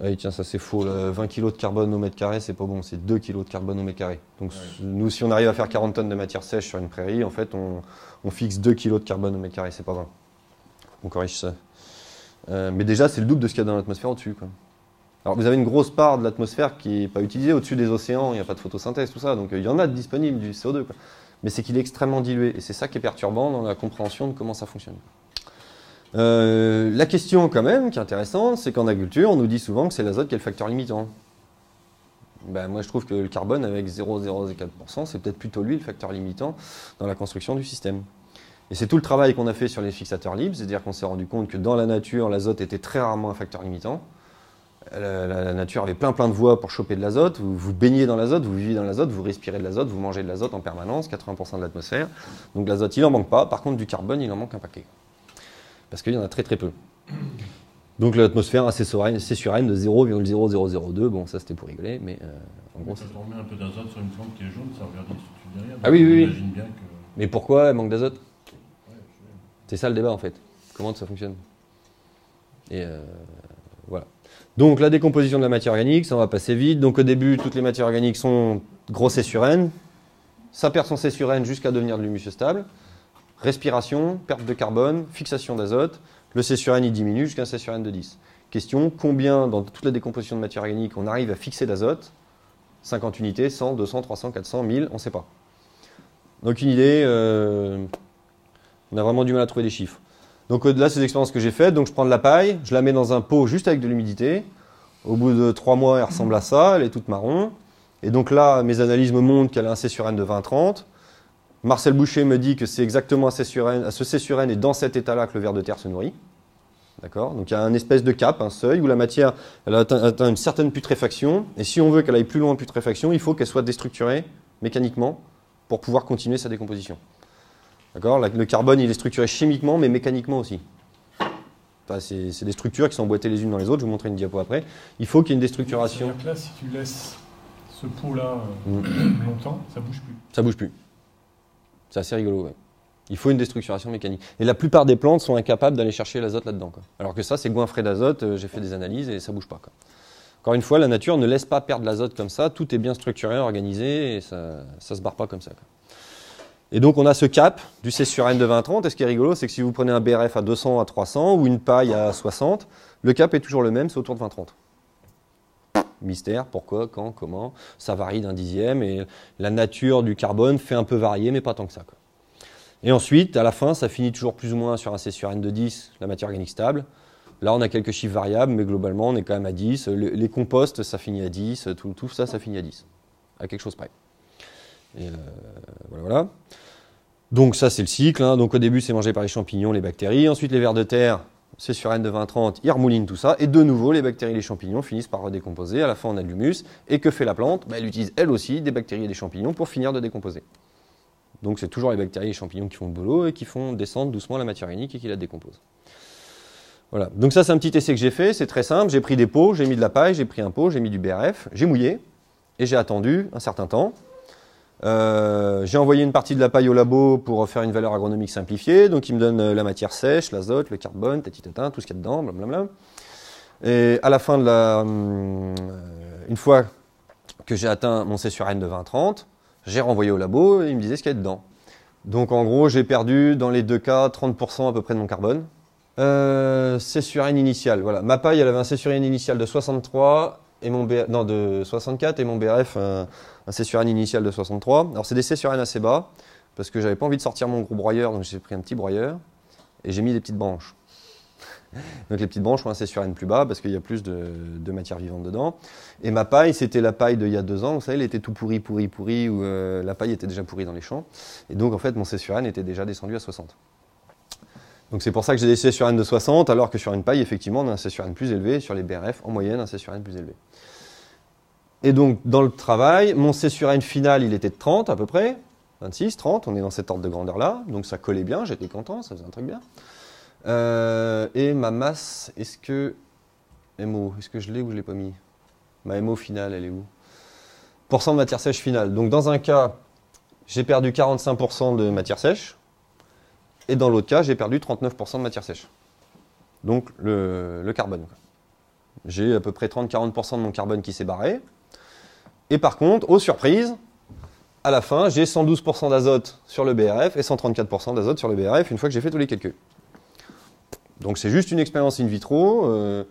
A: Ah, tiens, ça c'est faux. là. 20 kg de carbone au mètre carré, c'est pas bon. C'est 2 kg de carbone au mètre carré. Donc,
B: Ouais.
A: nous, si on arrive à faire 40 tonnes de matière sèche sur une prairie, en fait, on, on fixe 2 kg de carbone au mètre carré. C'est pas 20. On corrige ça. Euh, mais déjà, c'est le double de ce qu'il y a dans l'atmosphère au-dessus. Alors, vous avez une grosse part de l'atmosphère qui n'est pas utilisée. Au-dessus des océans, il n'y a pas de photosynthèse, tout ça. Donc, il y en a de disponible du CO2. quoi. Mais c'est qu'il est extrêmement dilué. Et c'est ça qui est perturbant dans la compréhension de comment ça fonctionne. Euh, la question, quand même, qui est intéressante, c'est qu'en agriculture, on nous dit souvent que c'est l'azote qui est le facteur limitant. Ben, moi, je trouve que le carbone, avec 0,004%, c'est peut-être plutôt lui le facteur limitant dans la construction du système. Et c'est tout le travail qu'on a fait sur les fixateurs libres, c'est-à-dire qu'on s'est rendu compte que dans la nature, l'azote était très rarement un facteur limitant. La, la- nature avait plein plein de voies pour choper de l'azote. Vous, vous baignez dans l'azote, vous vivez dans l'azote, vous respirez de l'azote, vous mangez de l'azote en permanence, 80% de l'atmosphère. Donc l'azote, il n'en manque pas. Par contre, du carbone, il en manque un paquet. Parce qu'il y en a très très peu. Donc l'atmosphère a C sur N C sur de 0,0002. Bon, ça c'était pour rigoler, mais euh, en gros,
D: Quand on met un peu d'azote sur une plante qui est jaune, ça regarde tu dis rien.
A: Ah oui, oui, oui.
D: J'imagine bien que.
A: Mais pourquoi elle manque d'azote?
D: Ouais,
A: C'est ça le débat en fait. Comment ça fonctionne? Et euh, voilà. Donc la décomposition de la matière organique, ça va passer vite. Donc au début, toutes les matières organiques sont gros C sur N. Ça perd son C sur N jusqu'à devenir de l'humus stable. Respiration, perte de carbone, fixation d'azote. Le C sur N il diminue jusqu'à un C sur N de 10. Question, combien dans toute la décomposition de matière organique on arrive à fixer d'azote? 50 unités, 100, 200, 300, 400, 1000, on ne sait pas. Donc une idée, euh, on a vraiment du mal à trouver des chiffres. Donc euh, là, c'est l'expérience que j'ai faite. Donc je prends de la paille, je la mets dans un pot juste avec de l'humidité. Au bout de trois mois, elle ressemble à ça, elle est toute marron. Et donc là, mes analyses me montrent qu'elle a un C sur N de 20-30. Marcel Boucher me dit que c'est exactement à, C sur N, ce C sur N et dans cet état-là que le ver de terre se nourrit. D'accord? Donc il y a un espèce de cap, un seuil où la matière elle atteint une certaine putréfaction. Et si on veut qu'elle aille plus loin en putréfaction, il faut qu'elle soit déstructurée mécaniquement pour pouvoir continuer sa décomposition. D'accord Le carbone, il est structuré chimiquement, mais mécaniquement aussi. Enfin, c'est des structures qui sont emboîtées les unes dans les autres. Je vous montrerai une diapo après. Il faut qu'il y ait une déstructuration.
B: Que là, si tu laisses ce pot-là euh,
A: Mm.
B: longtemps, ça bouge plus.
A: Ça bouge plus. C'est assez rigolo. ouais. Il faut une déstructuration mécanique. Et la plupart des plantes sont incapables d'aller chercher l'azote là-dedans. Alors que ça, c'est goinfré d'azote. euh, J'ai fait des analyses et ça bouge pas. quoi. Encore une fois, la nature ne laisse pas perdre l'azote comme ça. Tout est bien structuré, organisé et ça, ça se barre pas comme ça. quoi. Et donc, on a ce cap du C sur N de 20-30. Et ce qui est rigolo, c'est que si vous prenez un BRF à 200, à 300 ou une paille à 60, le cap est toujours le même, c'est autour de 20-30. Mystère, pourquoi, quand, comment, ça varie d'un dixième et la nature du carbone fait un peu varier, mais pas tant que ça. Et ensuite, à la fin, ça finit toujours plus ou moins sur un C sur N de 10, la matière organique stable. Là, on a quelques chiffres variables, mais globalement, on est quand même à 10. Le- les composts, ça finit à 10. Tout, tout ça, ça finit à 10. À quelque chose près. Euh, voilà. Donc ça, c'est le cycle. hein. Donc au début, c'est mangé par les champignons, les bactéries. Ensuite, les vers de terre, c'est sur N de 20-30, ils remoulinent tout ça. Et de nouveau, les bactéries et les champignons finissent par redécomposer. À la fin, on a de l'humus. Et que fait la plante? Bah, Elle utilise elle aussi des bactéries et des champignons pour finir de décomposer. Donc c'est toujours les bactéries et les champignons qui font le boulot et qui font descendre doucement la matière organique et qui la décomposent. Voilà. Donc ça, c'est un petit essai que j'ai fait. C'est très simple. J'ai pris des pots, j'ai mis de la paille, j'ai pris un pot, j'ai mis du BRF, j'ai mouillé et j'ai attendu un certain temps. Euh, j'ai envoyé une partie de la paille au labo pour faire une valeur agronomique simplifiée. Donc, il me donne euh, la matière sèche, l'azote, le carbone, tout ce qu'il y a dedans, blablabla. Et à la fin de la. euh, une fois que j'ai atteint mon C de 20-30, j'ai renvoyé au labo et il me disait ce qu'il y a dedans. Donc, en gros, j'ai perdu dans les deux cas 30% à peu près de mon carbone. Euh, C sur N initial, voilà. Ma paille, elle avait un C initial de 63 et mon B... non, de 64 et mon BRF un, un C sur initial de 63. Alors c'est des C assez bas parce que j'avais pas envie de sortir mon gros broyeur, donc j'ai pris un petit broyeur et j'ai mis des petites branches. Donc les petites branches ont un C plus bas parce qu'il y a plus de, de matière vivante dedans. Et ma paille, c'était la paille d'il y a deux ans. Vous savez, elle était tout pourrie, pourrie, pourrie, où euh, la paille était déjà pourrie dans les champs. Et donc en fait, mon C sur était déjà descendu à 60. Donc c'est pour ça que j'ai des C sur N de 60, alors que sur une paille, effectivement, on a un C sur N plus élevé, sur les BRF, en moyenne, un C sur N plus élevé. Et donc, dans le travail, mon C sur N final, il était de 30 à peu près, 26, 30, on est dans cet ordre de grandeur-là, donc ça collait bien, j'étais content, ça faisait un truc bien. Euh, et ma masse, est-ce que... MO, est-ce que je l'ai ou je l'ai pas mis? Ma MO finale, elle est où? Pourcent de matière sèche finale. Donc dans un cas, j'ai perdu 45% de matière sèche, et dans l'autre cas, j'ai perdu 39% de matière sèche. Donc le, carbone. J'ai à peu près 30-40% de mon carbone qui s'est barré. Et par contre, aux surprises, à la fin, j'ai 112% d'azote sur le BRF et 134% d'azote sur le BRF une fois que j'ai fait tous les calculs. Donc c'est juste une expérience in vitro euh,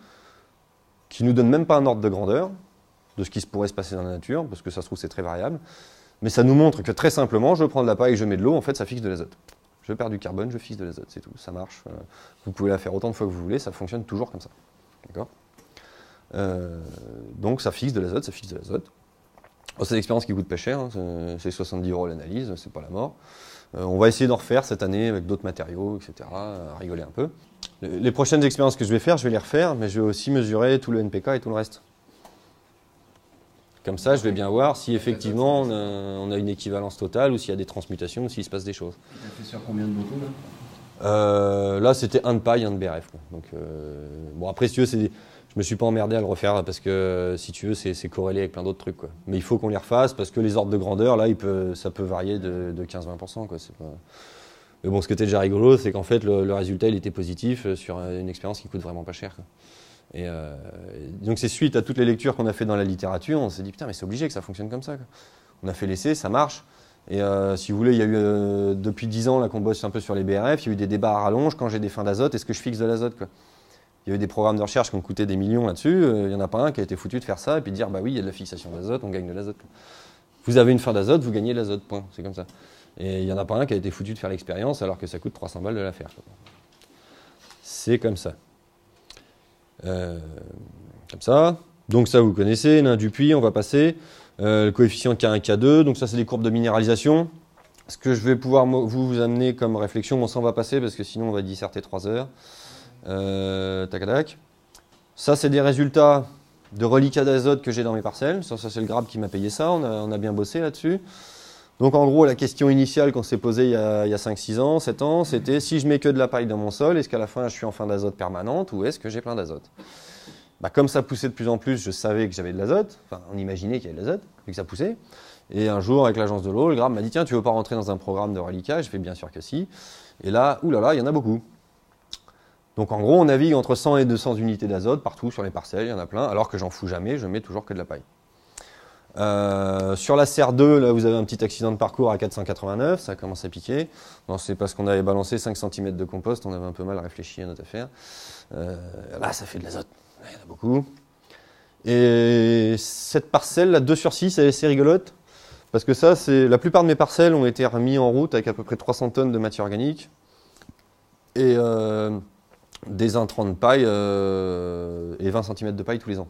A: qui nous donne même pas un ordre de grandeur de ce qui se pourrait se passer dans la nature, parce que ça se trouve c'est très variable. Mais ça nous montre que très simplement, je prends de la paille et je mets de l'eau, en fait ça fixe de l'azote. Je perds du carbone, je fixe de l'azote, c'est tout, ça marche. Euh, Vous pouvez la faire autant de fois que vous voulez, ça fonctionne toujours comme ça. D'accord? Euh, Donc ça fixe de l'azote, ça fixe de l'azote. C'est une expérience qui coûte pas cher, hein, c'est- c'est 70 euros l'analyse, c'est pas la mort. Euh, on va essayer d'en refaire cette année avec d'autres matériaux, etc., à rigoler un peu. Les prochaines expériences que je vais faire, je vais les refaire, mais je vais aussi mesurer tout le NPK et tout le reste. Comme ça, je vais bien voir si effectivement on a, on a une équivalence totale ou s'il y a des transmutations ou s'il se passe des choses.
C: Tu as fait sur combien de bocaux là?
A: Euh, là, c'était un de paille, un de BRF. quoi. Donc, euh, bon, après, si tu veux, c'est des- je me suis pas emmerdé à le refaire parce que, si tu veux, c'est corrélé avec plein d'autres trucs. Quoi. Mais il faut qu'on les refasse parce que les ordres de grandeur, là, il peut, ça peut varier de, de 15-20%. Quoi. C'est Pas... Mais bon, ce qui était déjà rigolo, c'est qu'en fait, le, le résultat, il était positif euh, sur une expérience qui coûte vraiment pas cher. quoi. Et euh, donc, c'est suite à toutes les lectures qu'on a fait dans la littérature, on s'est dit, putain, mais c'est obligé que ça fonctionne comme ça. On a fait l'essai, ça marche. Et euh, si vous voulez, il y a eu euh, depuis 10 ans là qu'on bosse un peu sur les BRF, il y a eu des débats à rallonge quand j'ai des fins d'azote, est-ce que je fixe de l'azote Il y a eu des programmes de recherche qui ont coûté des millions là-dessus, il n'y en a pas un qui a été foutu de faire ça et puis de dire bah oui, il y a de la fixation d'azote, on gagne de l'azote. Vous avez une fin d'azote, vous gagnez de l'azote, point, c'est comme ça. Et il n'y en a pas un qui a été foutu de faire l'expérience alors que ça coûte 300 balles de la faire. C'est comme ça. Euh, comme ça. Donc ça vous connaissez, nain du puits, on va passer. Euh, le coefficient K1, K2, donc ça c'est des courbes de minéralisation. Ce que je vais pouvoir vous, amener comme réflexion, on va passer parce que sinon on va disserter 3 heures. Euh, tac, tac. Ça c'est des résultats de reliquats d'azote que j'ai dans mes parcelles. Ça, c'est le grab qui m'a payé ça, on a bien bossé là-dessus. Donc en gros la question initiale qu'on s'est posée il y a, il y a 5-6 ans, 7 ans, c'était si je mets que de la paille dans mon sol, est-ce qu'à la fin je suis en fin d'azote permanente ou est-ce que j'ai plein d'azote? Bah, comme ça poussait de plus en plus, je savais que j'avais de l'azote. Enfin, on imaginait qu'il y avait de l'azote, vu que ça poussait. Et un jour, avec l'agence de l'eau, le Grab m'a dit Tiens, tu veux pas rentrer dans un programme de reliquat? Je fais bien sûr que si. Et là, oulala, il y en a beaucoup. Donc en gros, on navigue entre 100 et 200 unités d'azote partout sur les parcelles, il y en a plein, alors que j'en fous jamais, je mets toujours que de la paille. Euh, sur la serre 2, là, vous avez un petit accident de parcours à 489, ça commence à piquer. Non, c'est parce qu'on avait balancé 5 cm de compost, on avait un peu mal réfléchi à notre affaire. Euh, là, ça fait de l'azote. Il y en a beaucoup. Et cette parcelle, la 2 sur 6, elle est assez rigolote. Parce que ça, c'est la plupart de mes parcelles ont été remis en route avec à peu près 300 tonnes de matière organique. Et euh, des intrants de paille et 20 cm de paille tous les ans.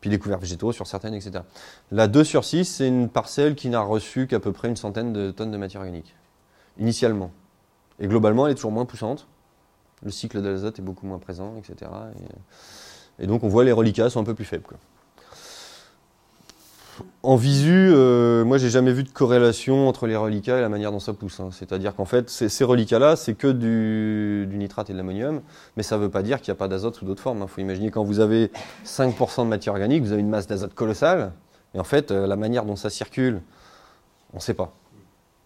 A: Puis des couverts végétaux sur certaines, etc. La 2 sur 6, c'est une parcelle qui n'a reçu qu'à peu près une centaine de tonnes de matière organique. Initialement. Et globalement, elle est toujours moins poussante. Le cycle de l'azote est beaucoup moins présent, etc. Et, donc on voit les reliquats sont un peu plus faibles. En visu, euh, moi j'ai jamais vu de corrélation entre les reliquats et la manière dont ça pousse. hein. C'est-à-dire qu'en fait, ces, reliquats-là, c'est que du, nitrate et de l'ammonium, mais ça ne veut pas dire qu'il n'y a pas d'azote sous d'autres formes. Il faut imaginer quand vous avez 5% de matière organique, vous avez une masse d'azote colossale, et en fait, euh, la manière dont ça circule, on ne sait pas.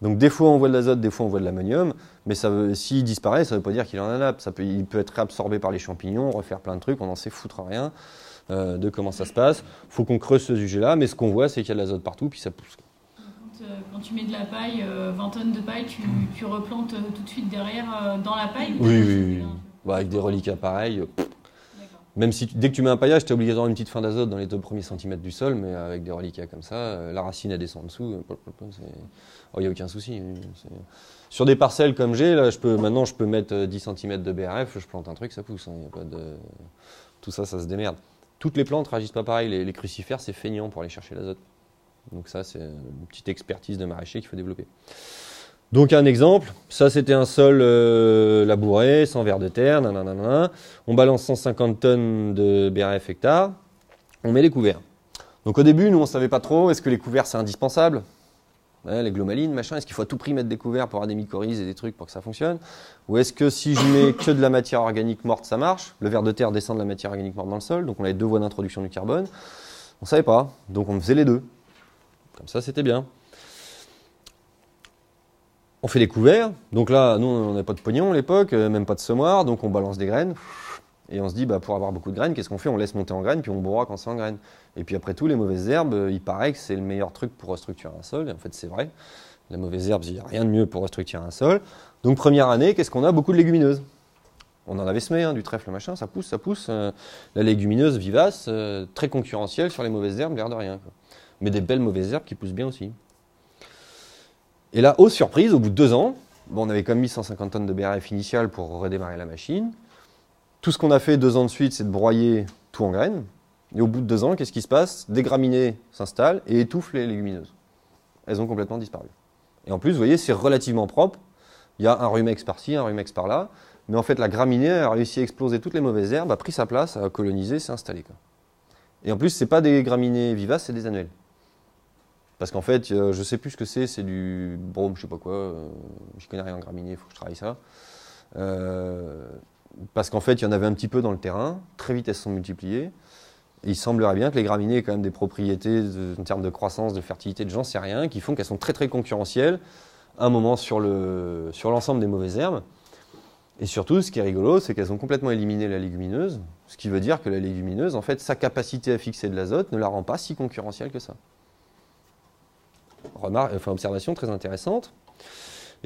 A: Donc des fois on voit de l'azote, des fois on voit de l'ammonium, mais s'il disparaît, ça ne veut pas dire qu'il en a peut, il peut être réabsorbé par les champignons, refaire plein de trucs, on n'en sait foutre rien euh, de comment ça se passe. faut qu'on creuse ce sujet-là, mais ce qu'on voit, c'est qu'il y a de l'azote partout, puis ça pousse.
E: Quand, euh, quand tu mets de la paille, euh, 20 tonnes de paille, tu, tu replantes euh, tout de suite derrière euh, dans la paille ou
A: Oui, oui, oui. Bah, avec des reliquats pareils, euh, même si dès que tu mets un paillage, tu as obligatoirement une petite fin d'azote dans les deux premiers centimètres du sol, mais avec des reliquats comme ça, euh, la racine elle descend en dessous, euh, oh, il n'y a aucun souci. euh, Sur des parcelles comme j'ai, là, je peux, maintenant je peux mettre euh, 10 cm de BRF, je plante un truc, ça pousse. hein, il y a pas de... Tout ça, ça se démerde. Toutes les plantes réagissent pas pareil. Les, crucifères, c'est feignant pour aller chercher l'azote. Donc ça, c'est une petite expertise de maraîcher qu'il faut développer. Donc un exemple, ça c'était un sol euh, labouré, sans vers de terre, nanana. on balance 150 tonnes de BRF hectare, on met les couverts. Donc au début, nous on savait pas trop, est-ce que les couverts c'est indispensable? Les glomalines, machin, est-ce qu'il faut à tout prix mettre des couverts pour avoir des mycorhizes et des trucs pour que ça fonctionne? Ou est-ce que si je mets que de la matière organique morte, ça marche? Le ver de terre descend de la matière organique morte dans le sol, donc on avait deux voies d'introduction du carbone. On savait pas, donc on faisait les deux. Comme ça, c'était bien. On fait les couverts. Donc là, nous, on n'avait pas de pognon à l'époque, euh, même pas de semoir, donc on balance des graines. Et on se dit, bah, pour avoir beaucoup de graines, qu'est-ce qu'on fait? On laisse monter en graines, puis on broie quand c'est en graines. Et puis après tout, les mauvaises herbes, euh, il paraît que c'est le meilleur truc pour restructurer un sol. Et en fait, c'est vrai. La mauvaise herbe, il n'y a rien de mieux pour restructurer un sol. Donc première année, qu'est-ce qu'on a? Beaucoup de légumineuses. On en avait semé, hein, du trèfle, machin, ça pousse, ça pousse. Euh, la légumineuse vivace, euh, très concurrentielle sur les mauvaises herbes, l'air de rien. Mais des belles mauvaises herbes qui poussent bien aussi. Et là, aux surprises, au bout de deux ans, bon, on avait quand même mis 150 tonnes de BRF initial pour redémarrer la machine. Tout ce qu'on a fait deux ans de suite, c'est de broyer tout en graines. Et au bout de deux ans, qu'est-ce qui se passe? Des graminées s'installent et étouffent les légumineuses. Elles ont complètement disparu. Et en plus, vous voyez, c'est relativement propre. Il y a un rumex par-ci, un rumex par-là. Mais en fait, la graminée a réussi à exploser toutes les mauvaises herbes, a pris sa place, a colonisé, s'est installé. quoi. Et en plus, ce n'est pas des graminées vivaces, c'est des annuelles. Parce qu'en fait, euh, je ne sais plus ce que c'est, c'est du brome, je sais pas quoi. euh, je connais rien en graminée, il faut que je travaille ça. Euh, parce qu'en fait, il y en avait un petit peu dans le terrain. Très vite, elles se sont multipliées. Et il semblerait bien que les graminées aient quand même des propriétés en termes de croissance, de fertilité, de j'en sais rien, qui font qu'elles sont très très concurrentielles, à un moment sur le- sur l'ensemble des mauvaises herbes. Et surtout, ce qui est rigolo, c'est qu'elles ont complètement éliminé la légumineuse, ce qui veut dire que la légumineuse, en fait, sa capacité à fixer de l'azote ne la rend pas si concurrentielle que ça. Remarque, enfin, observation très intéressante.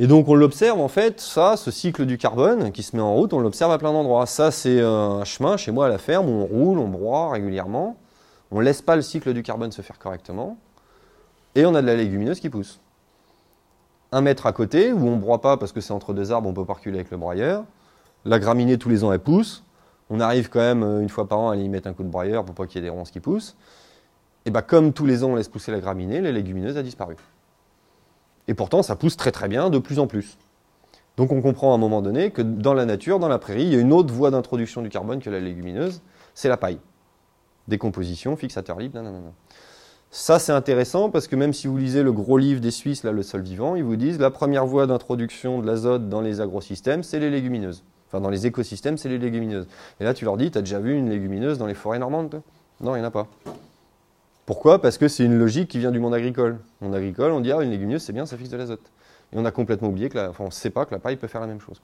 A: Et donc on l'observe en fait, ça, ce cycle du carbone qui se met en route, on l'observe à plein d'endroits. Ça c'est un chemin chez moi à la ferme où on roule, on broie régulièrement, on laisse pas le cycle du carbone se faire correctement, et on a de la légumineuse qui pousse. Un mètre à côté, où on broie pas parce que c'est entre deux arbres, on peut pas reculer avec le broyeur. La graminée tous les ans elle pousse. On arrive quand même euh, une fois par an à y mettre un coup de broyeur pour pas qu'il y ait des ronces qui poussent. Et bah comme tous les ans on laisse pousser la graminée, la légumineuse a disparu. Et pourtant, ça pousse très très bien, de plus en plus. Donc on comprend à un moment donné que dans la nature, dans la prairie, il y a une autre voie d'introduction du carbone que la légumineuse, c'est la paille. Décomposition, fixateur libre, nanana. Ça c'est intéressant parce que même si vous lisez le gros livre des Suisses, là, le sol vivant, ils vous disent la première voie d'introduction de l'azote dans les agrosystèmes, c'est les légumineuses. Enfin, dans les écosystèmes, c'est les légumineuses. Et là, tu leur dis, tu as déjà vu une légumineuse dans les forêts normandes Non, il n'y en a pas. Pourquoi? Parce que c'est une logique qui vient du monde agricole. Monde agricole, on dit ah une légumineuse c'est bien, ça fixe de l'azote. Et on a complètement oublié que la, enfin on ne sait pas que la paille peut faire la même chose.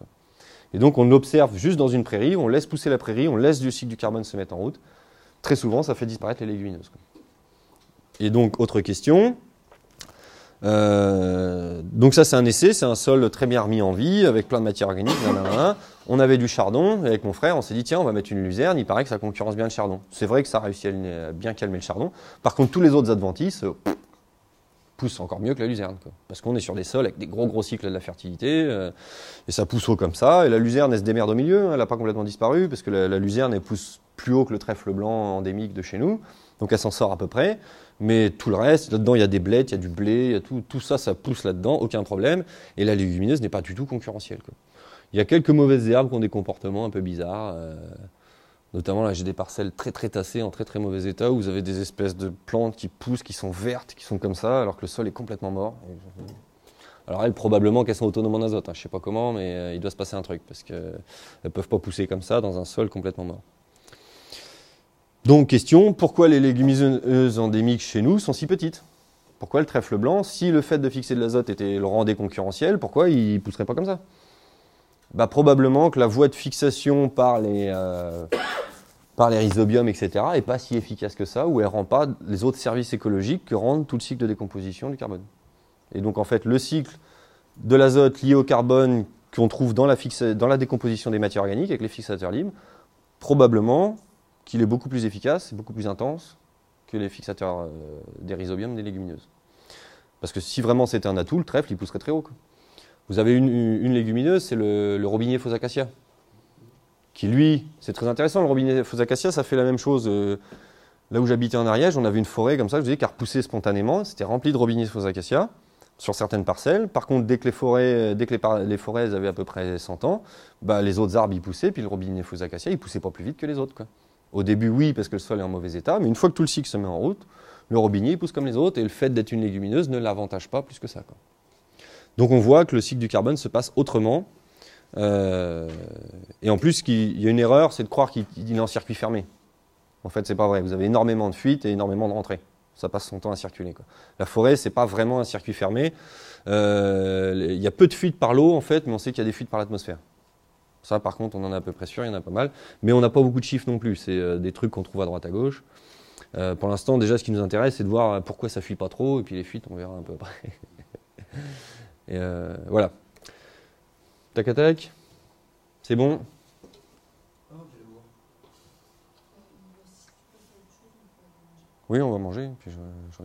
A: Et donc on l'observe juste dans une prairie, on laisse pousser la prairie, on laisse du cycle du carbone se mettre en route. Très souvent, ça fait disparaître les légumineuses. Et donc autre question. Euh, donc ça c'est un essai, c'est un sol très bien remis en vie avec plein de matière organique. nanana. On avait du chardon et avec mon frère, on s'est dit tiens on va mettre une luzerne. Il paraît que ça concurrence bien le chardon. C'est vrai que ça a réussi à bien calmer le chardon. Par contre tous les autres adventices euh, poussent encore mieux que la luzerne, parce qu'on est sur des sols avec des gros gros cycles de la fertilité euh, et ça pousse haut comme ça. Et la luzerne elle se démerde au milieu, hein, elle n'a pas complètement disparu parce que la, luzerne elle pousse plus haut que le trèfle blanc endémique de chez nous, donc elle s'en sort à peu près. Mais tout le reste, là-dedans, il y a des blettes, il y a du blé, y a tout, tout ça, ça pousse là-dedans, aucun problème. Et la légumineuse n'est pas du tout concurrentielle. Il y a quelques mauvaises herbes qui ont des comportements un peu bizarres. euh, notamment, là, j'ai des parcelles très très tassées, en très très mauvais état, où vous avez des espèces de plantes qui poussent, qui sont vertes, qui sont comme ça, alors que le sol est complètement mort. Alors elles, probablement qu'elles sont autonomes en azote. hein, je sais pas comment, mais euh, il doit se passer un truc, parce qu'elles ne peuvent pas pousser comme ça dans un sol complètement mort. Donc, question, pourquoi les légumineuses endémiques chez nous sont si petites? Pourquoi le trèfle blanc, si le fait de fixer de l'azote était le rendait concurrentiel, pourquoi il ne pousserait pas comme ça? Bah, Probablement que la voie de fixation par les, euh, par les rhizobiums, etc., n'est pas si efficace que ça, ou elle rend pas les autres services écologiques que rendent tout le cycle de décomposition du carbone. Et donc, en fait, le cycle de l'azote lié au carbone qu'on trouve dans la, décomposition des matières organiques avec les fixateurs libres, probablement qu'il est beaucoup plus efficace beaucoup plus intense que les fixateurs euh, des rhizobiums des légumineuses. Parce que si vraiment c'était un atout, le trèfle, il pousserait très haut. Vous avez une, légumineuse, c'est le, robinier Fosacacia. Qui lui, c'est très intéressant, le robinet Fosacacia, ça fait la même chose. euh, là où j'habitais en Ariège, on avait une forêt comme ça, je vous disais, qui a repoussé spontanément, c'était rempli de robiniers Fosacacia sur certaines parcelles. Par contre, dès que les forêts, elles avaient à peu près 100 ans, bah, les autres arbres y poussaient, puis le robinet Fosacacia, il poussait pas plus vite que les autres. Au début, oui, parce que le sol est en mauvais état, mais une fois que tout le cycle se met en route, le robinier pousse comme les autres, et le fait d'être une légumineuse ne l'avantage pas plus que ça. Donc on voit que le cycle du carbone se passe autrement. Euh, et en plus, il y a une erreur, c'est de croire qu'il est en circuit fermé. En fait, c'est pas vrai. Vous avez énormément de fuites et énormément de rentrées. Ça passe son temps à circuler. La forêt, c'est pas vraiment un circuit fermé. Euh, il y a peu de fuites par l'eau, en fait, mais on sait qu'il y a des fuites par l'atmosphère. Ça, par contre, on en a à peu près sûr, il y en a pas mal. Mais on n'a pas beaucoup de chiffres non plus. C'est euh, des trucs qu'on trouve à droite à gauche. Pour l'instant, déjà, ce qui nous intéresse, c'est de voir pourquoi ça fuit pas trop. Et puis les fuites, on verra un peu après. Et euh, voilà. Tac à tac. C'est bon? Oui, on va manger, puis je, je